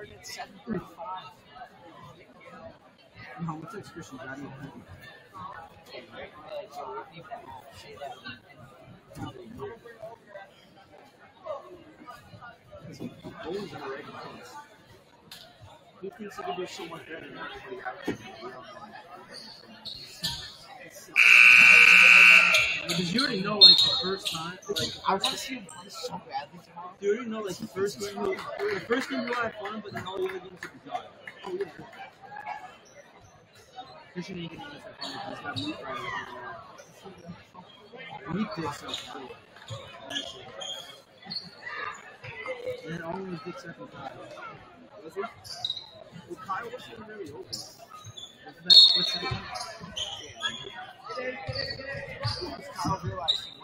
started at 7.35. No, what's that Christian driving? Goals are already close. He thinks can do so much better than everybody else. Because you already know, like, the first time, like, I want to see him so badly tomorrow. you know, like, the first game, you, the first game you have fun, but then all the other games be done. Christian ain't gonna use that fun because he's got meat right. Meat dicks up, too. And then only dicks up and Kyle. Was it? Well, Kyle wasn't really open. What's that? What's that? Kyle realized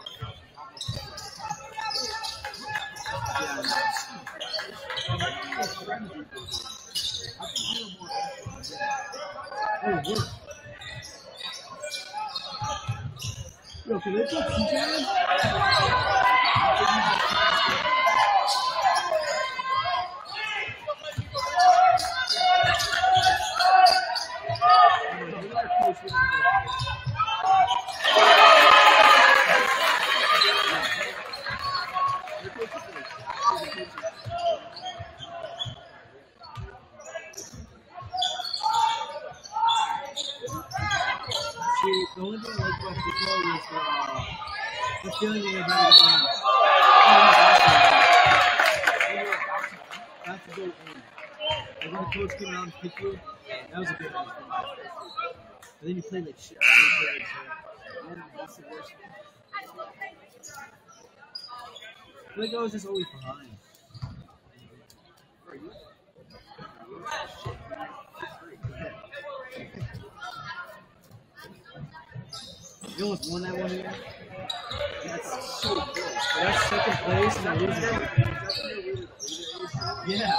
Work. Yo, can they put TJ in? See, the only thing I liked about football was the, uh, the feeling when you had to win. Not to go in. Like when the coach came around and picked you, that was a good one. But then you played like shit. Man, that's the worst. Feel like I was just always behind. You almost won that one year. That's second place. Yeah.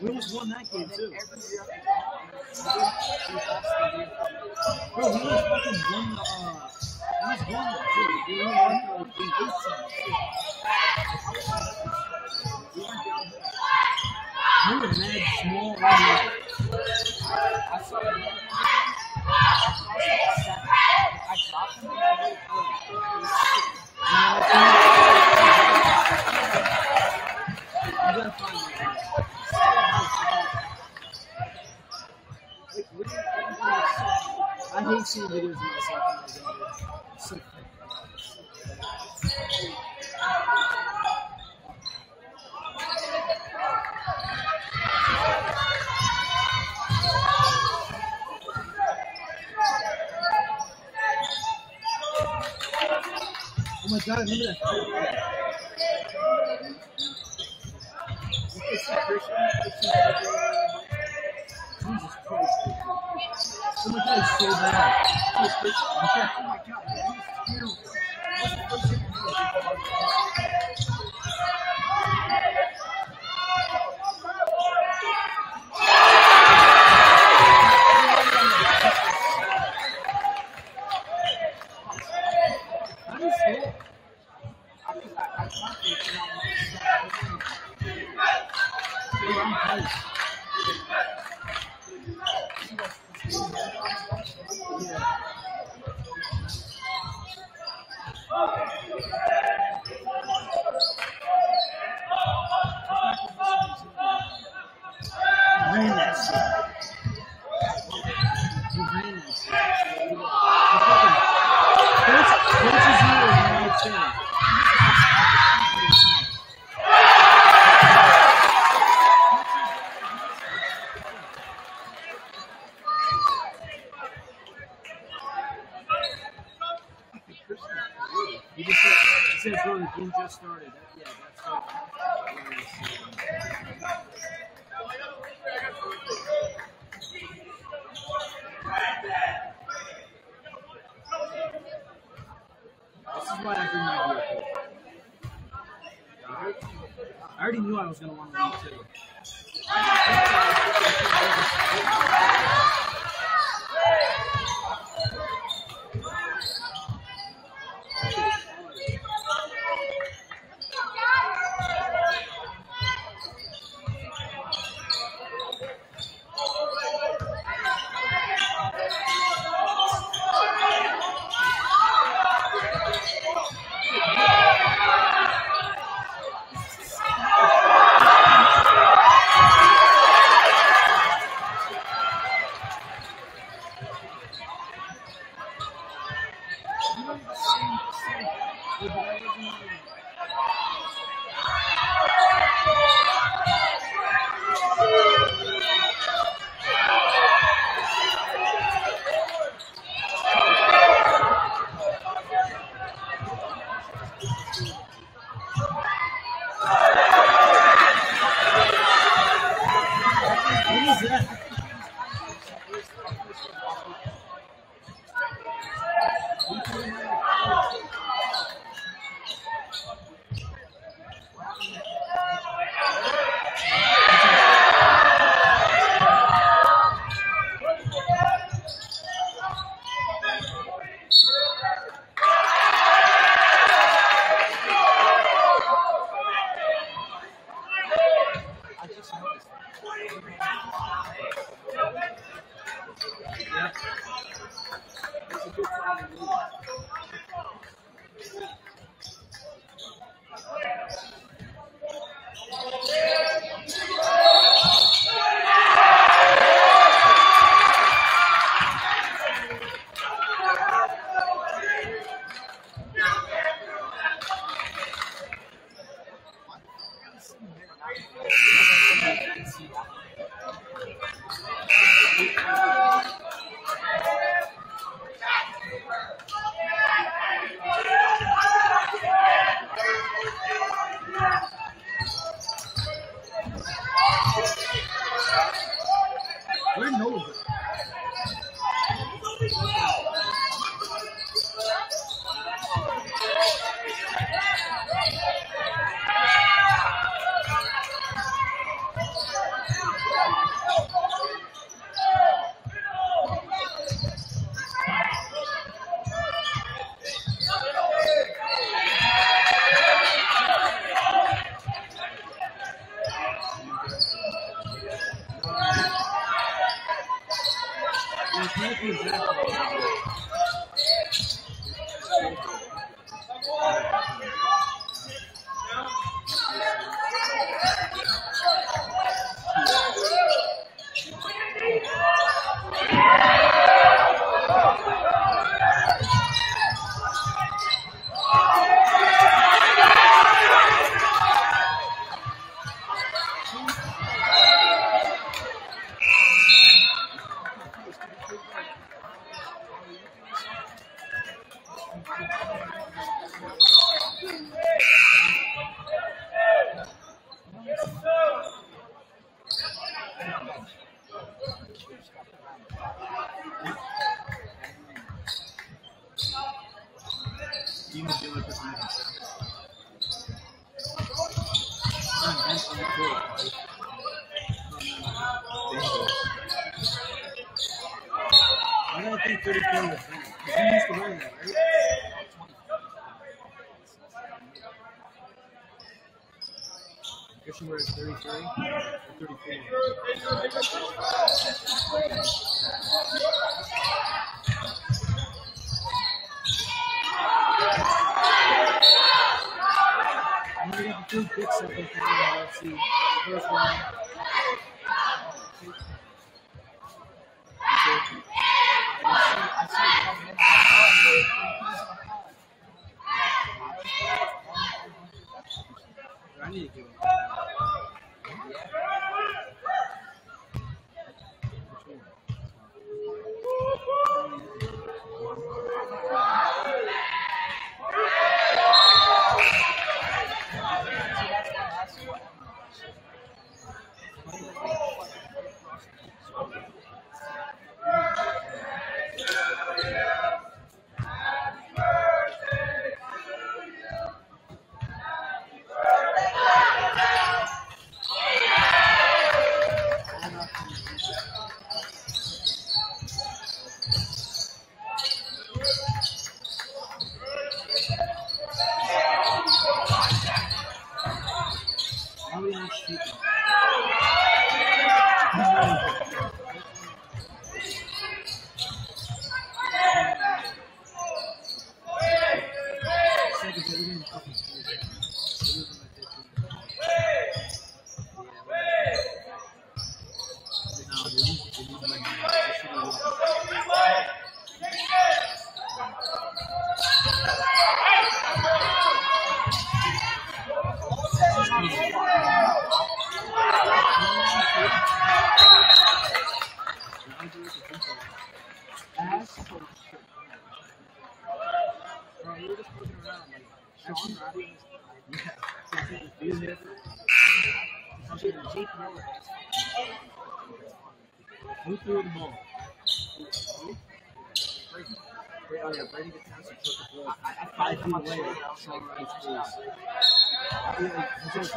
We almost won that game too. Bro, we almost fucking won the uh we almost won that too. We won 18. We went down. We were mad small. right I saw it. I hate seeing videos of myself when I was younger. It's so Oh my god, remember that? It's the Christian. It's the- Jesus Christ. My so bad.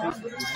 Obrigado.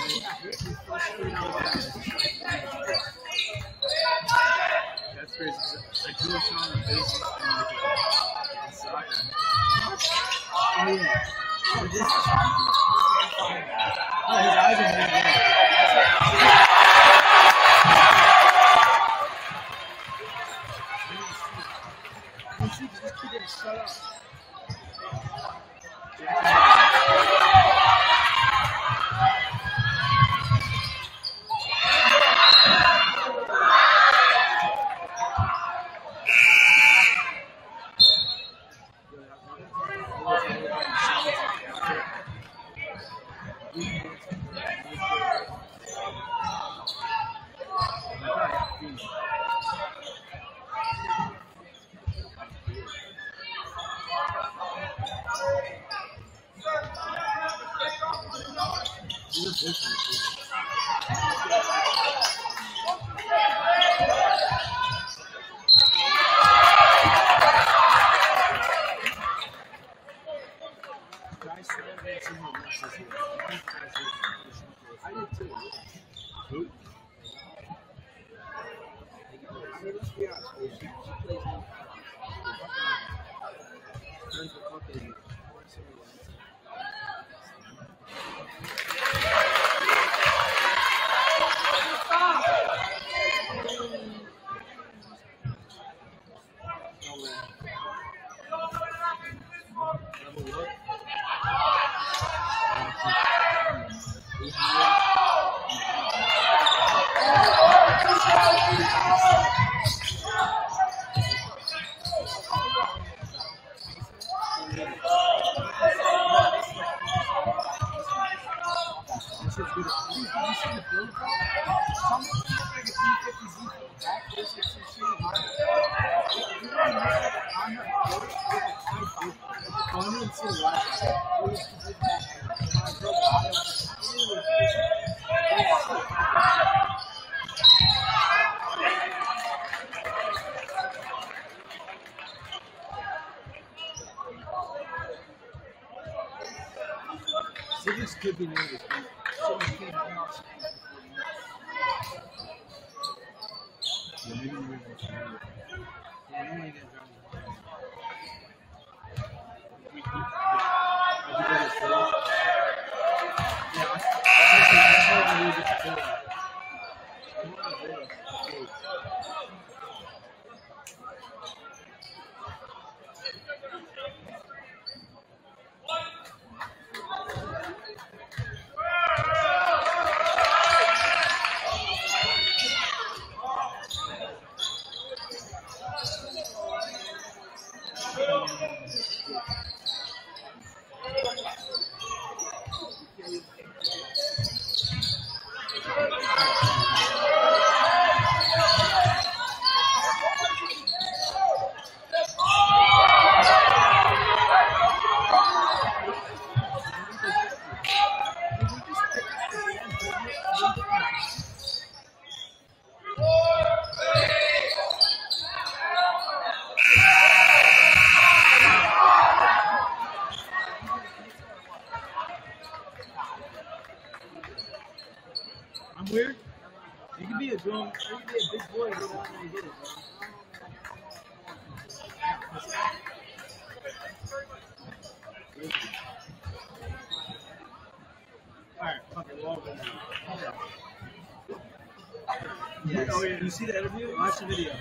watch the video.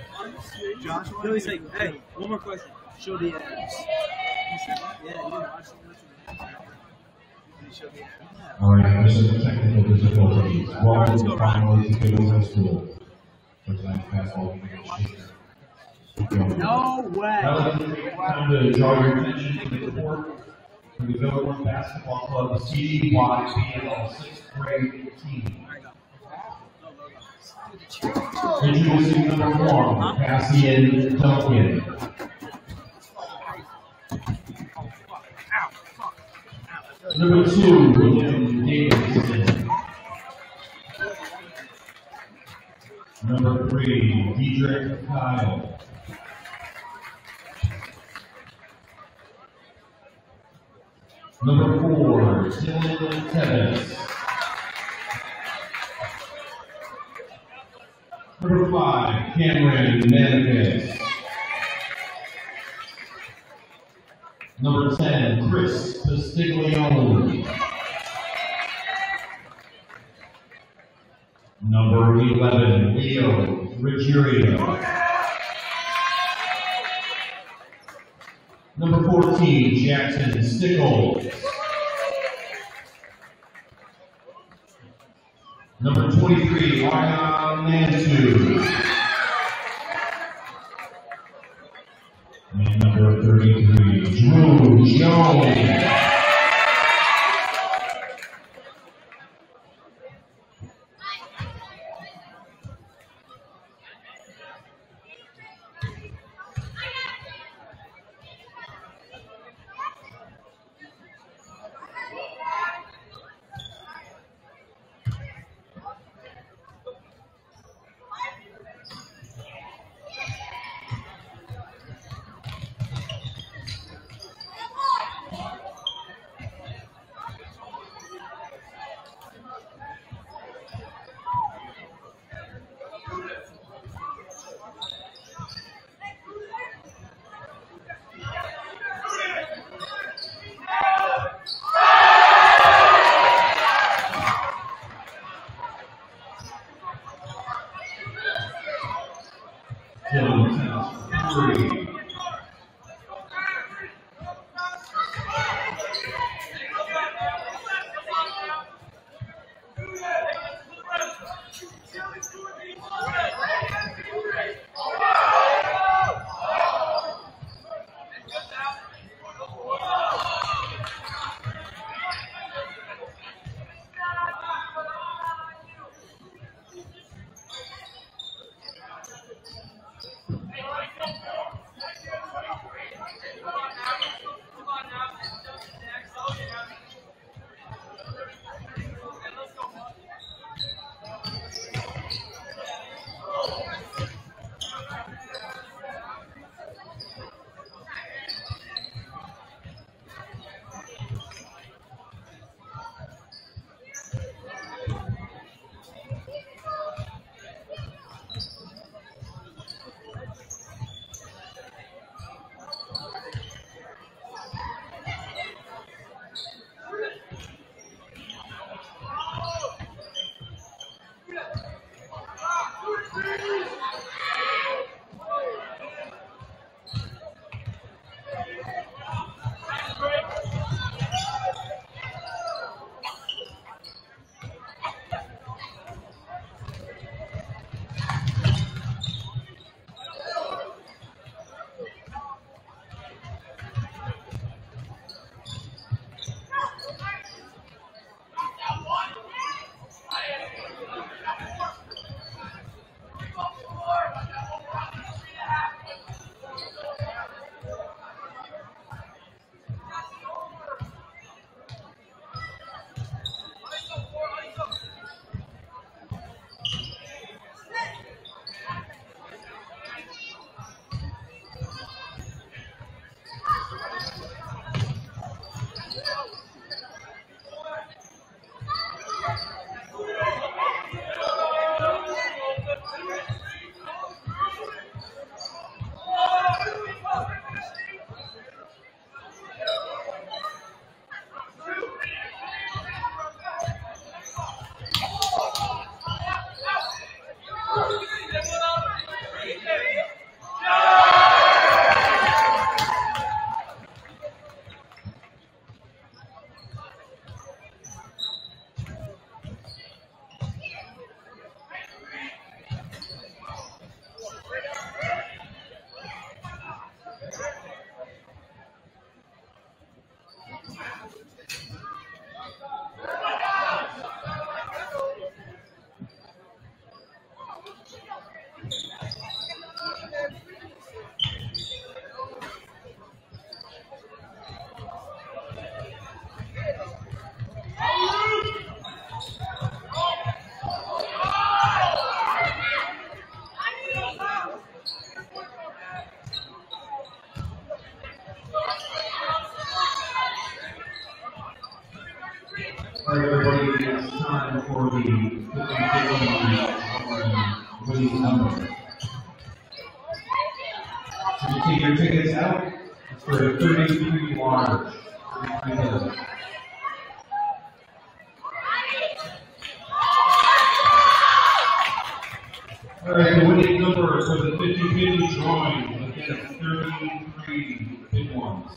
Josh, no, he's like, hey, one more question. Show the abs. Yeah, you watch all right, technical difficulties. Welcome to the of School. No way! Time to draw your attention to the report from the Guilderland Basketball Club CDY sixth grade team. Introducing number one, Cassian Duncan. Number two, William Davidson. Number three, Diedrich Kyle. Number four, Dylan Tevis. Number five, Cameron Manifest. Number 10, Chris Pastiglione. Number 11, Leo Ruggiero. Number 14, Jackson Stickles. Number 23, Ryan Mantu. And number 33, Drew Jones. Tickets out, for 33 large. 33 large. All right, the winning number for the 50-50 drawing, again, 33 big ones.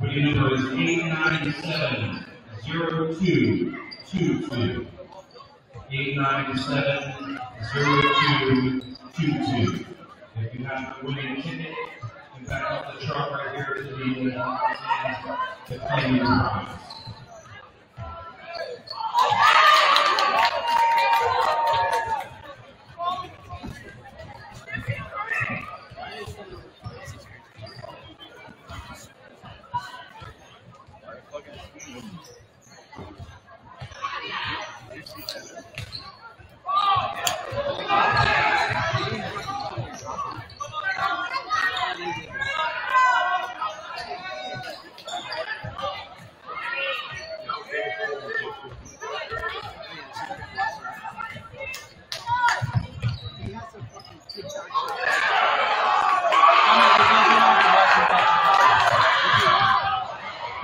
Winning number is 897-0222. 897-0222. If you have the winning ticket, back up the truck right here to the, uh, to claim your prize.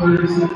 foi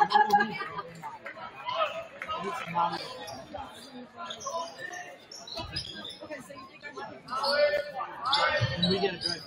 And we get a drive.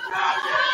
Friday.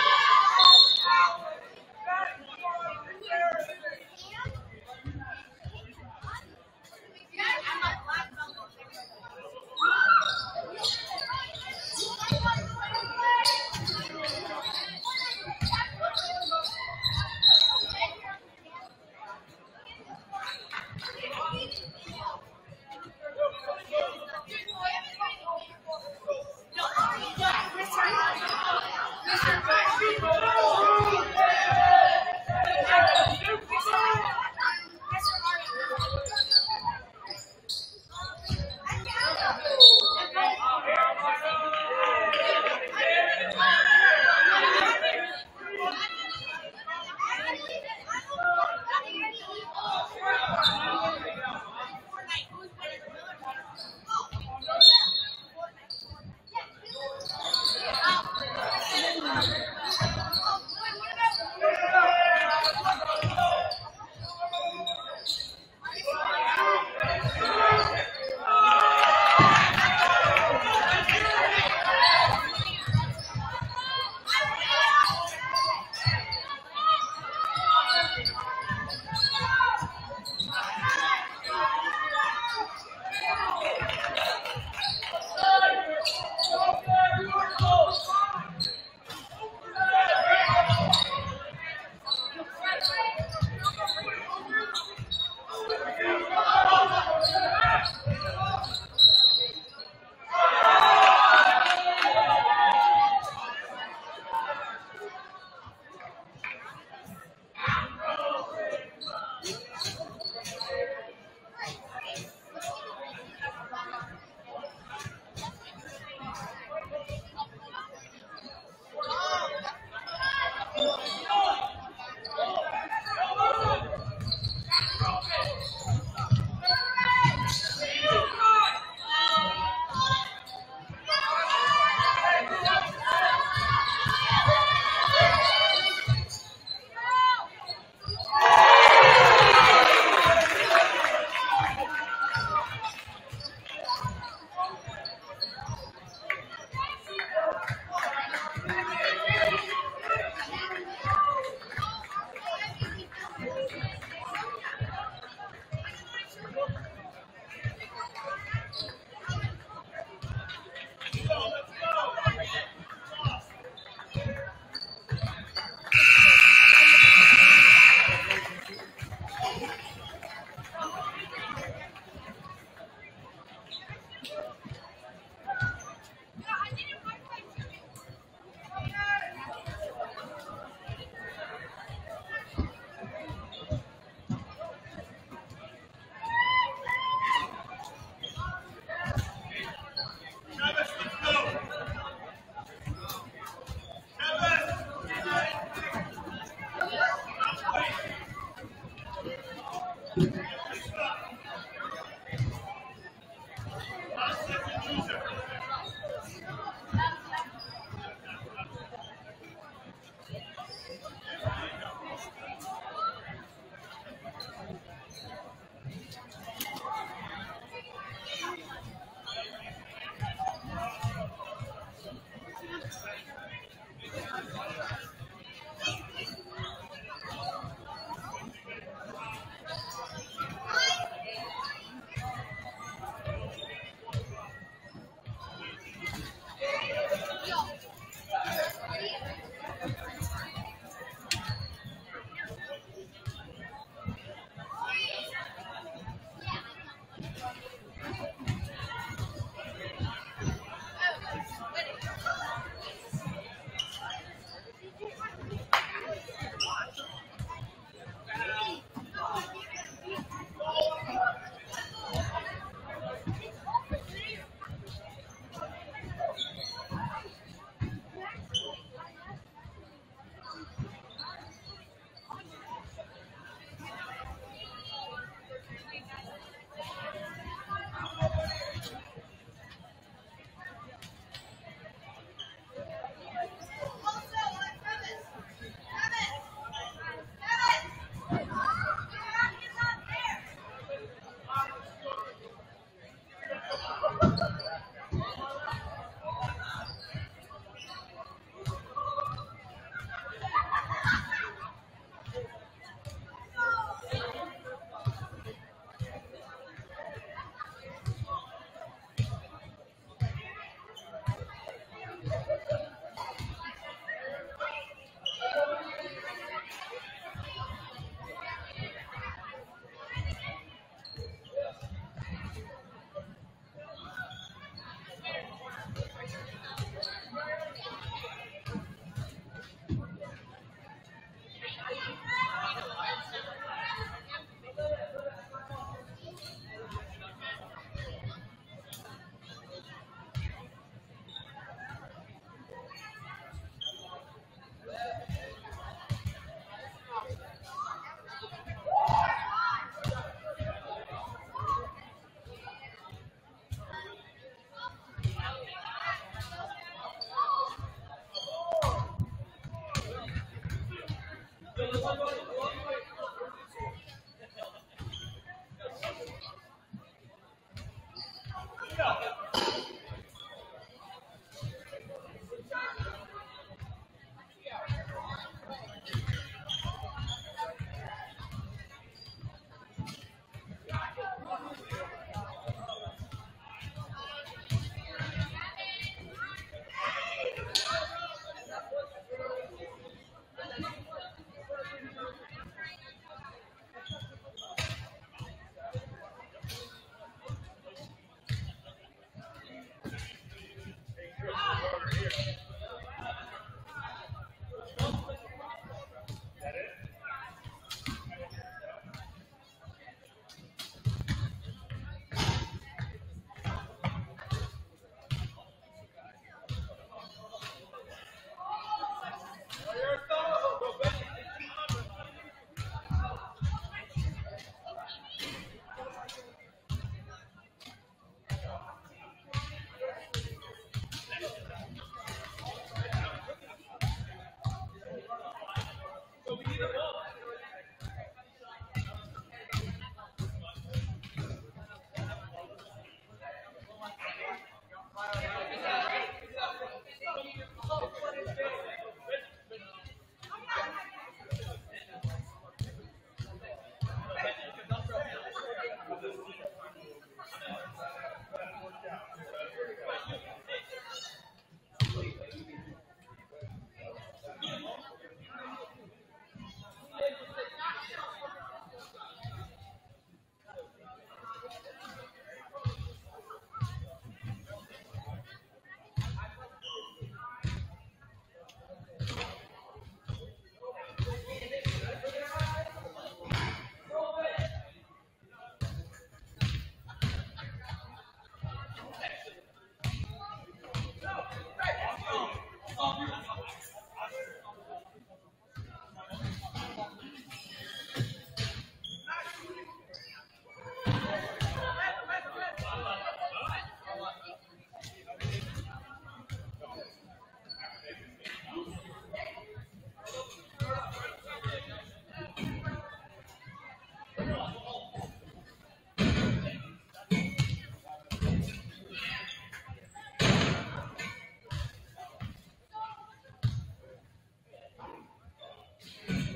Salvador.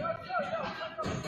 Go, go, go, go.